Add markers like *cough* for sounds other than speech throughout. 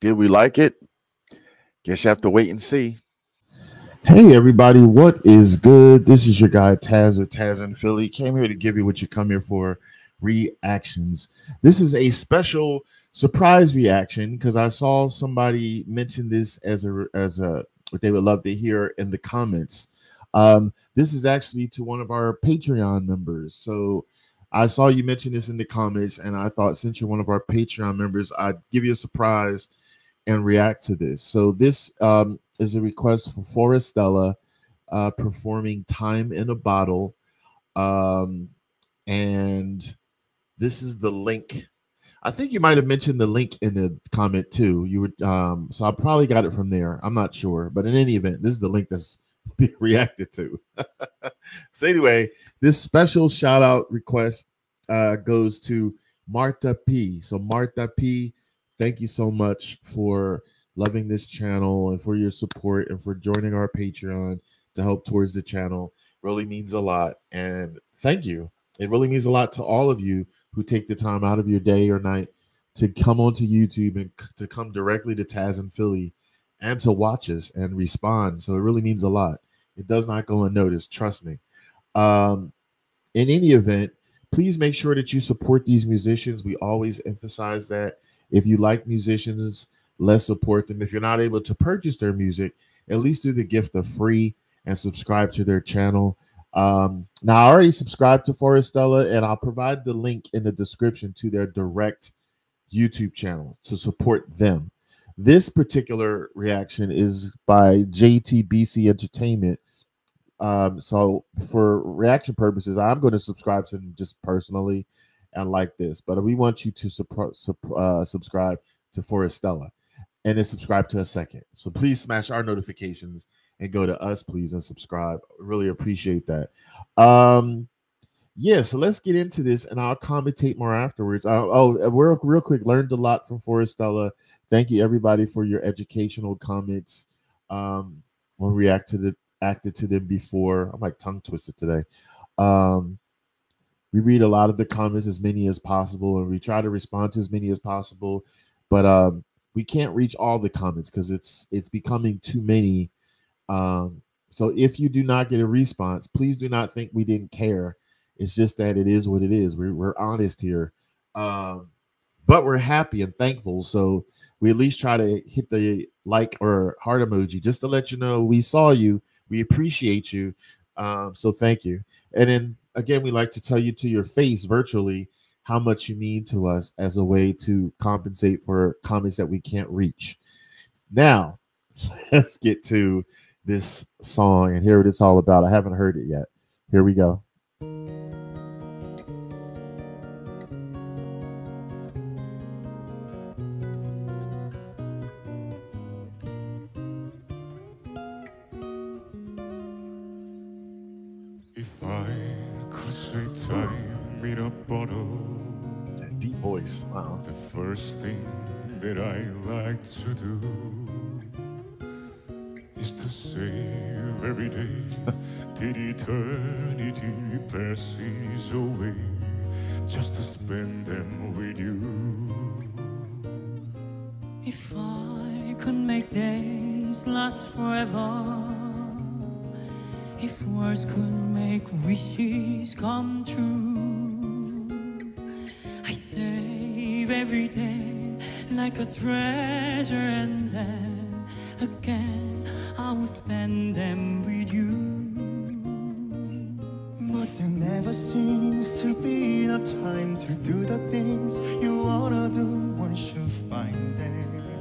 Did we like it? Guess you have to wait and see. Hey everybody, what is good? This is your guy Taz with Taz and Philly. Came here to give you what you come here for reactions. This is a special surprise reaction because I saw somebody mention this as a as a what they would love to hear in the comments. Um, this is actually to one of our Patreon members. So I saw you mention this in the comments, and I thought since you're one of our Patreon members, I'd give you a surprise and react to this. So this um, is a request for Forestella uh, performing "Time in a Bottle," um, and this is the link. I think you might have mentioned the link in the comment too. You would, um, so I probably got it from there. I'm not sure, but in any event, this is the link that's *laughs* being reacted to. *laughs* so anyway, this special shout out request uh, goes to Marta P. So Marta P thank you so much for loving this channel and for your support and for joining our Patreon to help towards the channel. Really means a lot. And thank you. It really means a lot to all of you who take the time out of your day or night to come onto YouTube and to come directly to Taz and Philly and to watch us and respond. So it really means a lot. It does not go unnoticed, trust me. Um, in any event, please make sure that you support these musicians. We always emphasize that if you like musicians, let's support them. If you're not able to purchase their music, at least do the gift of free and subscribe to their channel. Um, now, I already subscribed to Forestella, and I'll provide the link in the description to their direct YouTube channel to support them. This particular reaction is by JTBC Entertainment. Um, so, for reaction purposes, I'm going to subscribe to them just personally and like this. But we want you to uh, subscribe to Forestella and then subscribe to a second. So please smash our notifications and go to us, please, and subscribe. Really appreciate that. Um, yeah, so let's get into this and I'll commentate more afterwards. Uh, oh, we're real quick, learned a lot from Forestella. Thank you everybody for your educational comments. Um, we'll react to the acted to them before. I'm like tongue twisted today. Um, we read a lot of the comments as many as possible and we try to respond to as many as possible but um, we can't reach all the comments because it's it's becoming too many. Um, so if you do not get a response please do not think we didn't care. It's just that it is what it is. We're, we're honest here. Um, but we're happy and thankful so we at least try to hit the like or heart emoji just to let you know we saw you we appreciate you. Um, so thank you. And then again, we like to tell you to your face virtually how much you mean to us as a way to compensate for comments that we can't reach. Now, *laughs* let's get to this song and hear what it's all about. I haven't heard it yet. Here we go. Could save time in a bottle. That deep voice. Wow. The first thing that I like to do is to save every day *laughs* till eternity passes away just to spend them with you. If I could make days last forever if words could make wishes come true, I save every day like a treasure, and then again I will spend them with you. But there never seems to be enough time to do the things you wanna do once you find them.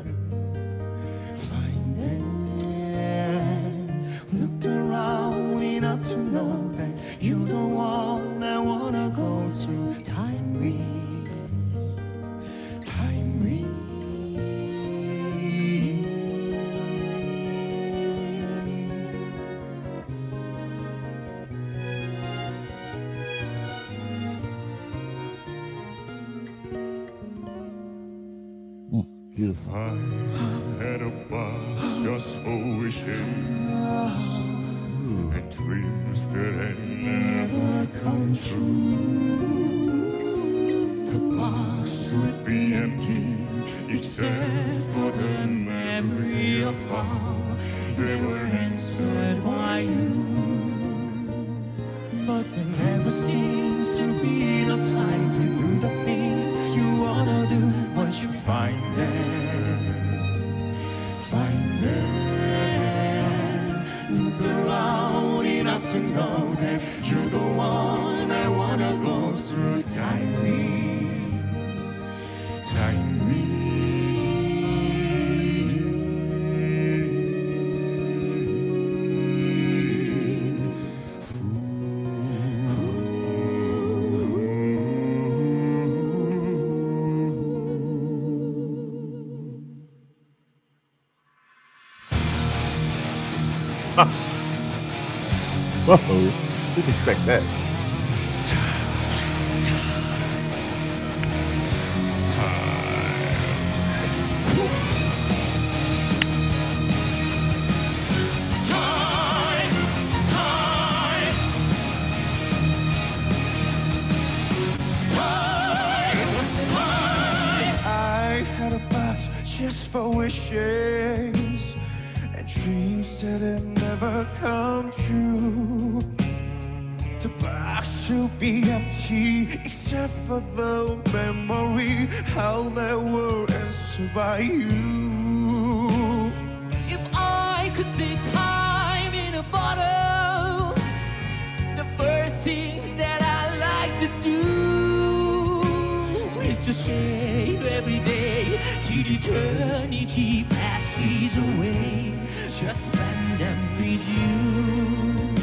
Beautiful. I had a box just for wishes and dreams that had never come true. The box would be empty except for the memory of how they were answered by you. But there never seems to be the time *laughs* Whoa, didn't expect that. Time, time, time, that had never come true. The box should be empty except for the memory how they were answered by you. If I could see time in a bottle, the first thing that I like to do is to save every day till eternity passes away. Just spend them with you.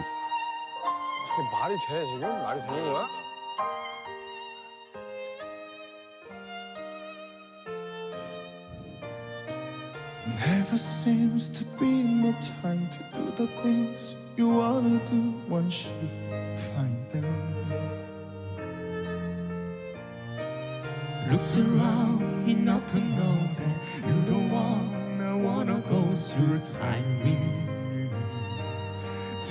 이게 말이 돼 지금? 말이 되는 거야? Never seems to be no time to do the things you wanna do once you find them. Looked around enough to know that you're the one I wanna go through time with.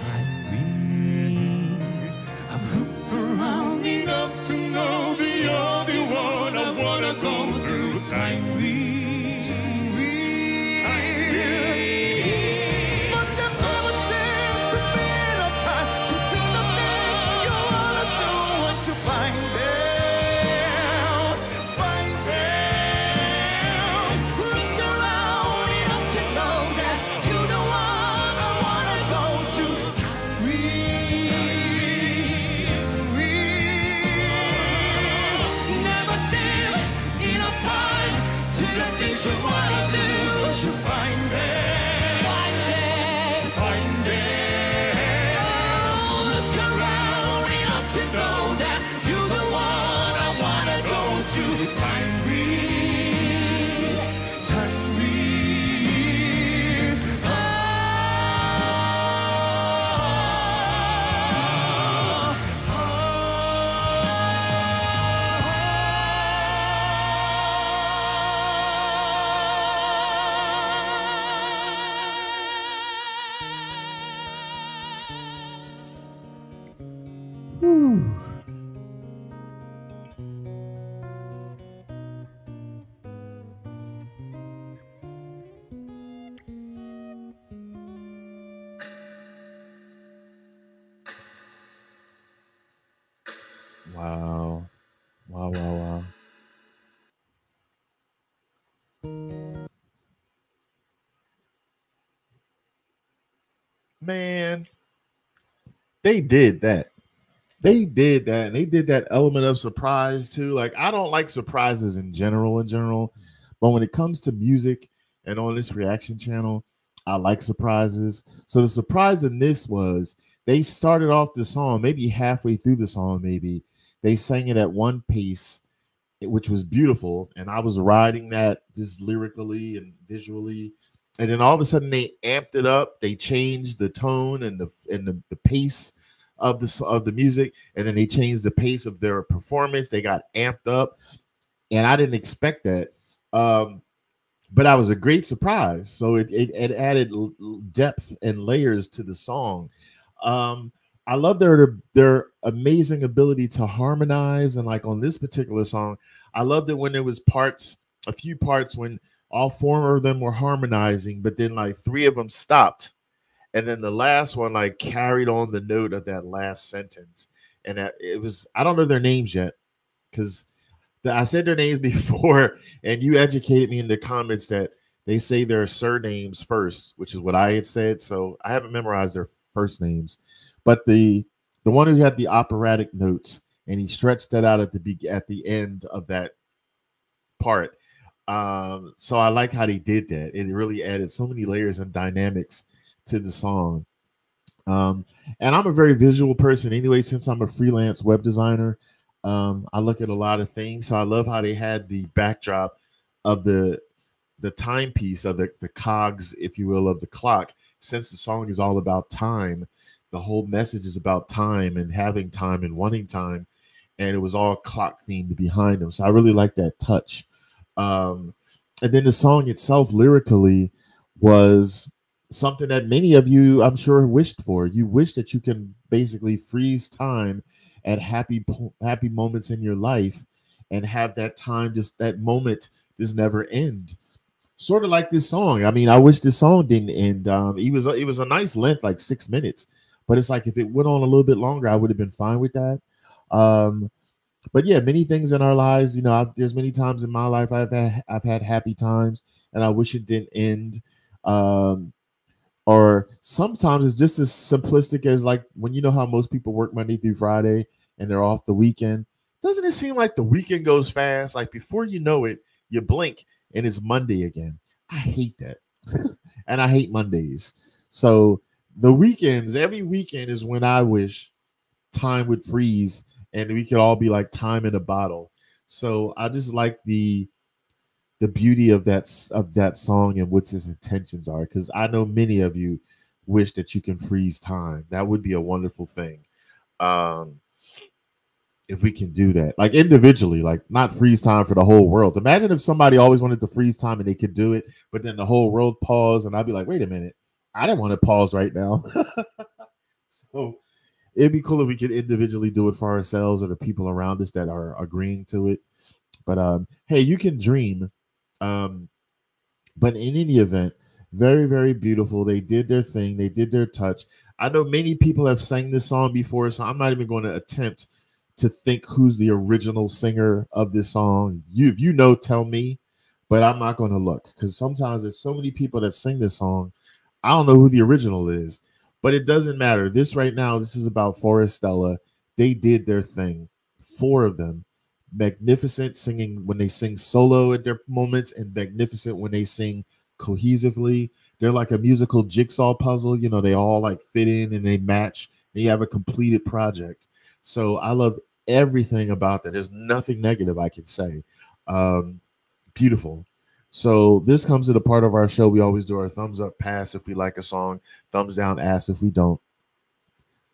Time with. I've looked around enough to know the the one I wanna go through. Time Wow. Wow, wow, wow. Man, they did that. They did that. And they did that element of surprise too. Like, I don't like surprises in general, in general. But when it comes to music and on this reaction channel, I like surprises. So the surprise in this was they started off the song, maybe halfway through the song, maybe they sang it at one eh, which was beautiful, and I was riding that just lyrically and visually. And then all of a sudden they amped it up. They changed the tone and the and the, the pace of the of the music, and then they changed the pace of their performance. They got amped up, and I didn't expect that. Um, but I was a great surprise. So it it, it added depth and layers to the song. Um, I love their their amazing ability to harmonize, and like on this particular song, I loved it when there was parts, a few parts when all four of them were harmonizing, but then like three of them stopped and then the last one like carried on the note of that last sentence and it was i don't know their names yet because i said their names *laughs* before and you educated me in the comments that they say their surnames first which is what i had said so i haven't memorized their first names but the the one who had the operatic notes and he stretched that out at the be- at the end of that part um so i like how they did that it really added so many layers and dynamics to the song. Um, and I'm a very visual person anyway, since I'm a freelance web designer. Um, I look at a lot of things. So I love how they had the backdrop of the the timepiece of the, the cogs, if you will, of the clock. Since the song is all about time, the whole message is about time and having time and wanting time. And it was all clock themed behind them. So I really like that touch. Um, and then the song itself lyrically was something that many of you i'm sure wished for you wish that you can basically freeze time at happy happy moments in your life and have that time just that moment just never end sort of like this song i mean i wish this song didn't end um it was it was a nice length like six minutes but it's like if it went on a little bit longer i would have been fine with that um but yeah many things in our lives you know I've, there's many times in my life i've had i've had happy times and i wish it didn't end um or sometimes it's just as simplistic as like when you know how most people work Monday through Friday and they're off the weekend. Doesn't it seem like the weekend goes fast? Like before you know it, you blink and it's Monday again. I hate that. *laughs* and I hate Mondays. So the weekends, every weekend is when I wish time would freeze and we could all be like time in a bottle. So I just like the the beauty of that of that song and what his intentions are because i know many of you wish that you can freeze time. That would be a wonderful thing. Um if we can do that like individually like not freeze time for the whole world. Imagine if somebody always wanted to freeze time and they could do it but then the whole world paused and i'd be like wait a minute i didn't want to pause right now *laughs* so it'd be cool if we could individually do it for ourselves or the people around us that are agreeing to it but um hey you can dream um, but in any event, very, very beautiful. They did their thing, they did their touch. I know many people have sang this song before, so I'm not even going to attempt to think who's the original singer of this song. You, if you know, tell me, but I'm not going to look because sometimes there's so many people that sing this song. I don't know who the original is, but it doesn't matter. This right now, this is about Forestella. They did their thing, four of them. Magnificent singing when they sing solo at their moments and magnificent when they sing cohesively. They're like a musical jigsaw puzzle you know they all like fit in and they match. And you have a completed project. So i love everything about that there's nothing negative i can say. Um beautiful so this comes to the part of our show. We always do our thumbs up pass if we like a song. Thumbs down ass if we don't.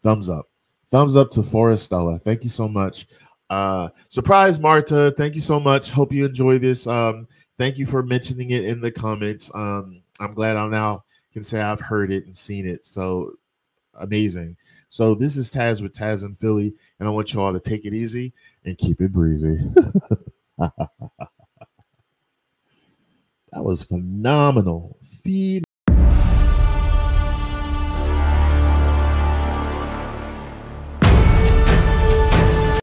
Thumbs up. Thumbs up to forestella thank you so much. Uh surprise marta. Thank you so much. Hope you enjoy this. Um thank you for mentioning it in the comments. Um i'm glad i now can say i've heard it and seen it. So amazing. So this is taz with taz and philly and i want you all to take it easy and keep it breezy *laughs* that was phenomenal. Feed